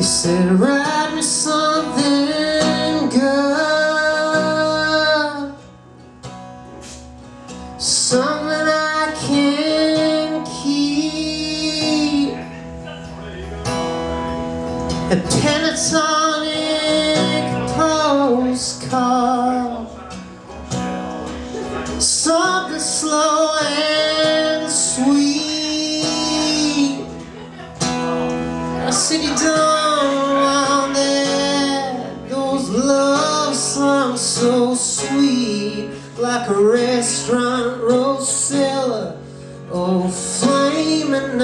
He said, write me something good Something I can keep. A pentatonic postcard. Something slow and sweet. I said, you don't so sweet Like a restaurant roast cellar. Oh, and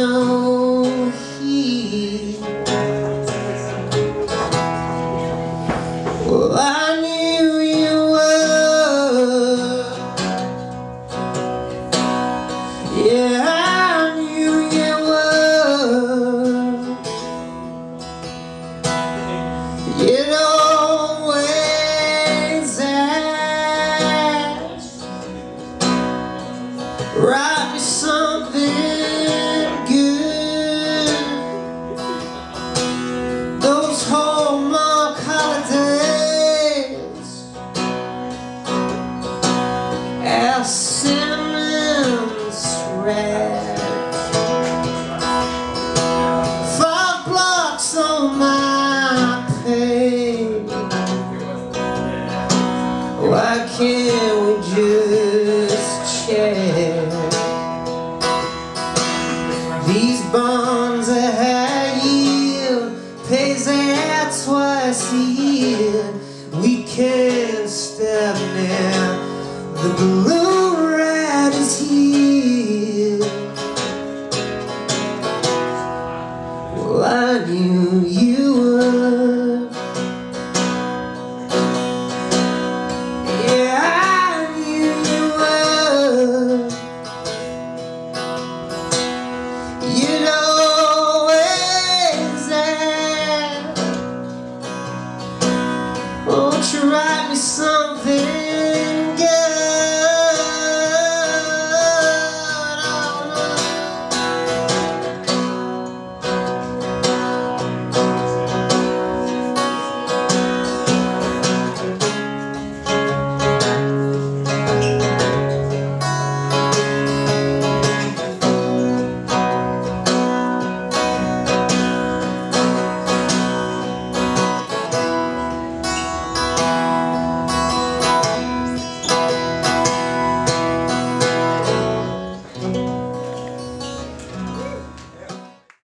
Write me something good. Those Hallmark holidays. Our cinnamon thread Five blocks on my page. Why can't we just chat? These bonds are high yield. Pays out twice a year. We can't stop now. The balloon something.